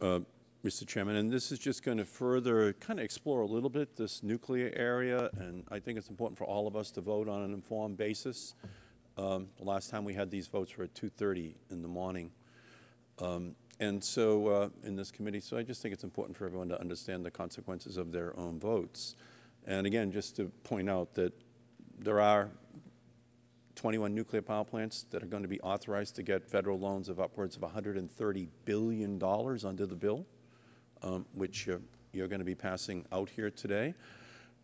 Uh, Mr. Chairman, and this is just going to further kind of explore a little bit this nuclear area, and I think it's important for all of us to vote on an informed basis. Um, the last time we had these votes were at 2.30 in the morning. Um, and so uh, in this committee, so I just think it's important for everyone to understand the consequences of their own votes. And again, just to point out that there are 21 nuclear power plants that are going to be authorized to get Federal loans of upwards of $130 billion under the bill, um, which uh, you're going to be passing out here today.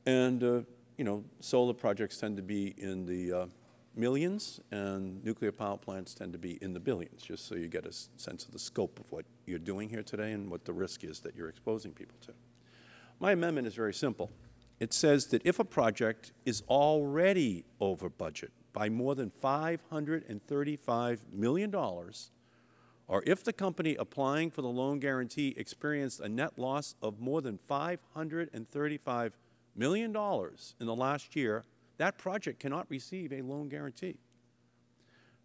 And, uh, you know, solar projects tend to be in the uh, millions, and nuclear power plants tend to be in the billions, just so you get a sense of the scope of what you're doing here today and what the risk is that you're exposing people to. My amendment is very simple. It says that if a project is already over budget, by more than $535 million, or if the company applying for the loan guarantee experienced a net loss of more than $535 million in the last year, that project cannot receive a loan guarantee.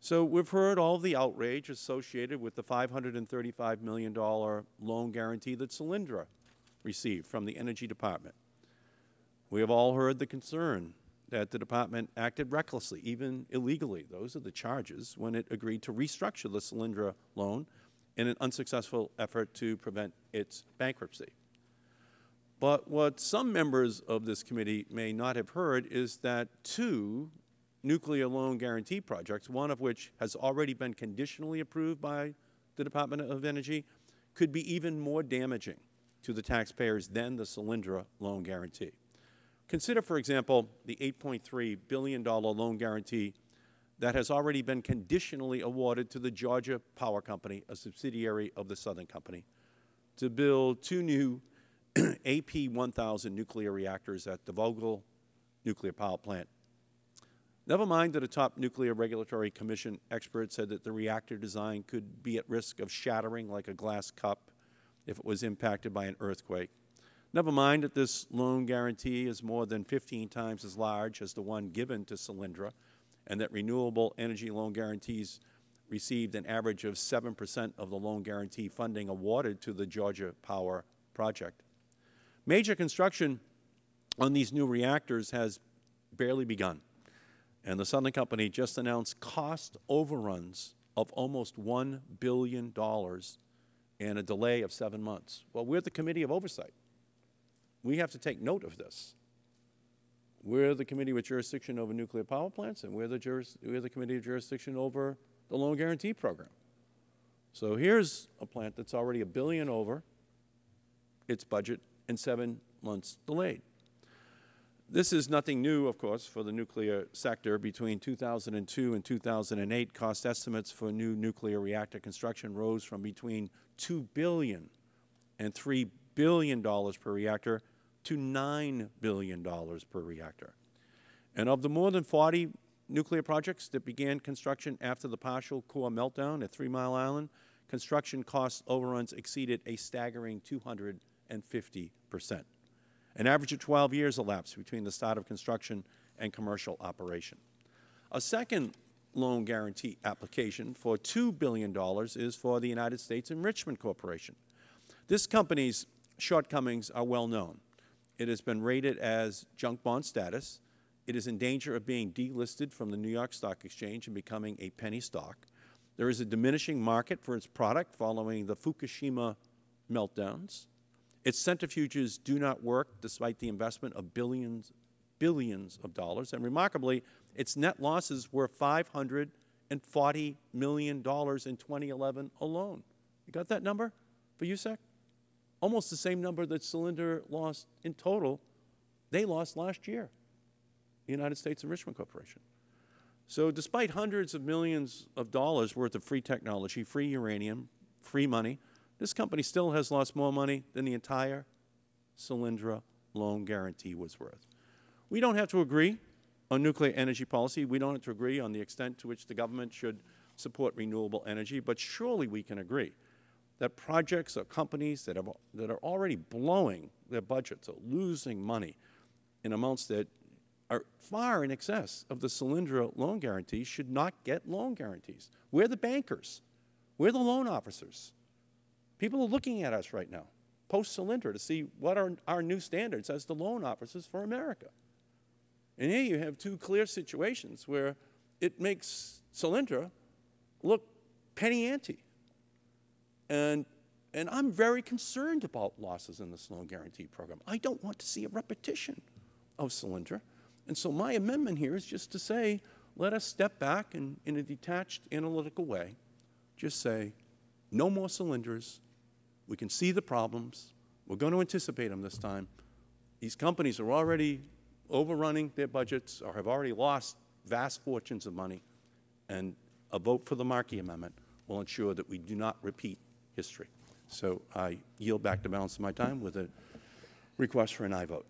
So we've heard all the outrage associated with the $535 million loan guarantee that Solyndra received from the Energy Department. We have all heard the concern that the Department acted recklessly, even illegally. Those are the charges when it agreed to restructure the Solyndra loan in an unsuccessful effort to prevent its bankruptcy. But what some members of this committee may not have heard is that two nuclear loan guarantee projects, one of which has already been conditionally approved by the Department of Energy, could be even more damaging to the taxpayers than the Solyndra loan guarantee. Consider, for example, the $8.3 billion loan guarantee that has already been conditionally awarded to the Georgia Power Company, a subsidiary of the Southern Company, to build two new AP-1000 nuclear reactors at the Vogtle Nuclear Power Plant. Never mind that a top Nuclear Regulatory Commission expert said that the reactor design could be at risk of shattering like a glass cup if it was impacted by an earthquake. Never mind that this loan guarantee is more than 15 times as large as the one given to Solyndra, and that renewable energy loan guarantees received an average of 7 percent of the loan guarantee funding awarded to the Georgia Power project. Major construction on these new reactors has barely begun, and the Southern Company just announced cost overruns of almost $1 billion and a delay of seven months. Well, we're the Committee of Oversight we have to take note of this. We're the committee with jurisdiction over nuclear power plants, and we're the, juris, we're the committee of jurisdiction over the loan guarantee program. So here's a plant that's already a billion over its budget and seven months delayed. This is nothing new, of course, for the nuclear sector. Between 2002 and 2008, cost estimates for new nuclear reactor construction rose from between $2 billion and $3 billion per reactor to $9 billion per reactor. And of the more than 40 nuclear projects that began construction after the partial core meltdown at Three Mile Island, construction cost overruns exceeded a staggering 250 percent. An average of 12 years elapsed between the start of construction and commercial operation. A second loan guarantee application for $2 billion is for the United States Enrichment Corporation. This company's shortcomings are well known. It has been rated as junk bond status. It is in danger of being delisted from the New York Stock Exchange and becoming a penny stock. There is a diminishing market for its product following the Fukushima meltdowns. Its centrifuges do not work despite the investment of billions, billions of dollars. And remarkably, its net losses were $540 million in 2011 alone. You got that number for USEC? Almost the same number that Solyndra lost in total, they lost last year, the United States Enrichment Corporation. So despite hundreds of millions of dollars worth of free technology, free uranium, free money, this company still has lost more money than the entire Solyndra loan guarantee was worth. We don't have to agree on nuclear energy policy. We don't have to agree on the extent to which the government should support renewable energy, but surely we can agree that projects or companies that, have, that are already blowing their budgets or losing money in amounts that are far in excess of the Solyndra loan guarantee should not get loan guarantees. We're the bankers. We're the loan officers. People are looking at us right now, post-Solyndra, to see what are our new standards as the loan officers for America. And here you have two clear situations where it makes Solyndra look penny ante. And, and I'm very concerned about losses in this loan guarantee program. I don't want to see a repetition of Solyndra. And so my amendment here is just to say, let us step back and, in a detached, analytical way, just say, no more Solyndras. We can see the problems. We're going to anticipate them this time. These companies are already overrunning their budgets or have already lost vast fortunes of money, and a vote for the Markey Amendment will ensure that we do not repeat history. So I yield back the balance of my time with a request for an aye vote.